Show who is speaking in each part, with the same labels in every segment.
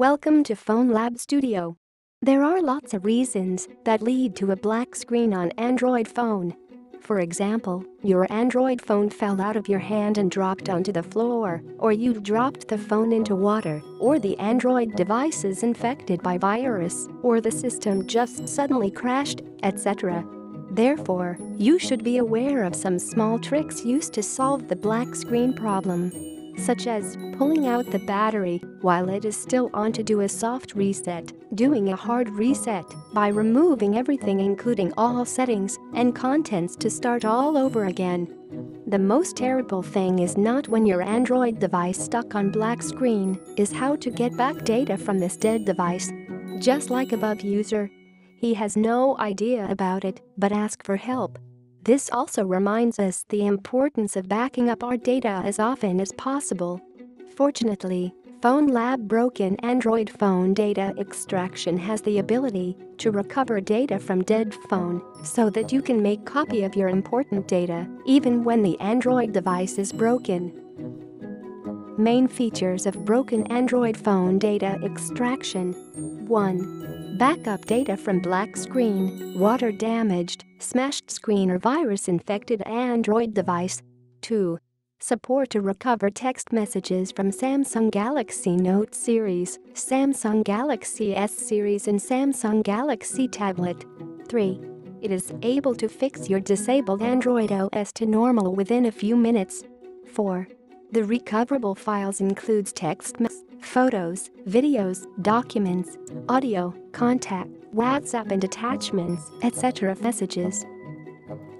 Speaker 1: Welcome to FoneLab Studio. There are lots of reasons that lead to a black screen on Android phone. For example, your Android phone fell out of your hand and dropped onto the floor, or you dropped the phone into water, or the Android device is infected by virus, or the system just suddenly crashed, etc. Therefore, you should be aware of some small tricks used to solve the black screen problem such as pulling out the battery while it is still on to do a soft reset, doing a hard reset by removing everything including all settings and contents to start all over again. The most terrible thing is not when your Android device stuck on black screen, is how to get back data from this dead device. Just like above user. He has no idea about it, but ask for help. This also reminds us the importance of backing up our data as often as possible. Fortunately, FoneLab Broken Android phone data extraction has the ability to recover data from dead phone so that you can make copy of your important data even when the Android device is broken. Main features of broken Android phone data extraction 1. Backup data from black screen, water damaged, smashed screen or virus-infected Android device. 2. Support to recover text messages from Samsung Galaxy Note series, Samsung Galaxy S series and Samsung Galaxy Tablet. 3. It is able to fix your disabled Android OS to normal within a few minutes. 4. The recoverable files includes text, photos, videos, documents, audio, contact, WhatsApp and attachments, etc. messages.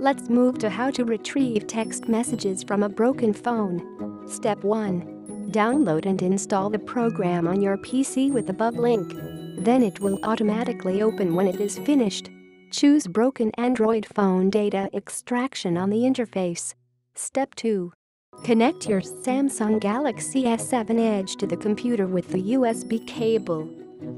Speaker 1: Let's move to how to retrieve text messages from a broken phone. Step 1. Download and install the program on your PC with the above link. Then it will automatically open when it is finished. Choose Broken Android Phone Data Extraction on the interface. Step 2. Connect your Samsung Galaxy S7 Edge to the computer with the USB cable.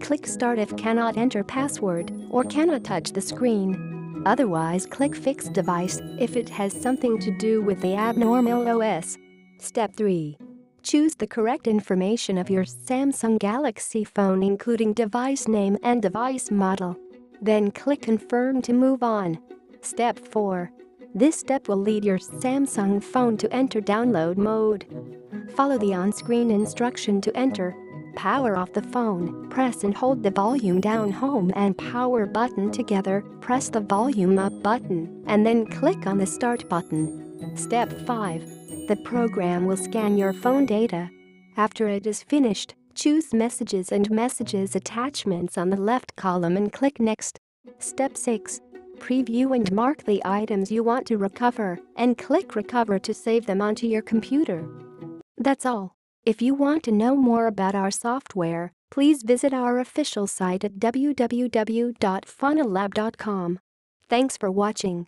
Speaker 1: Click Start if cannot enter password or cannot touch the screen. Otherwise click Fix device if it has something to do with the abnormal OS. Step 3. Choose the correct information of your Samsung Galaxy phone including device name and device model. Then click Confirm to move on. Step 4. This step will lead your Samsung phone to enter download mode. Follow the on-screen instruction to enter. Power off the phone, press and hold the volume down home and power button together, press the volume up button, and then click on the start button. Step 5. The program will scan your phone data. After it is finished, choose Messages and Messages attachments on the left column and click Next. Step 6 preview and mark the items you want to recover, and click Recover to save them onto your computer. That's all. If you want to know more about our software, please visit our official site at www.fonelab.com. Thanks for watching.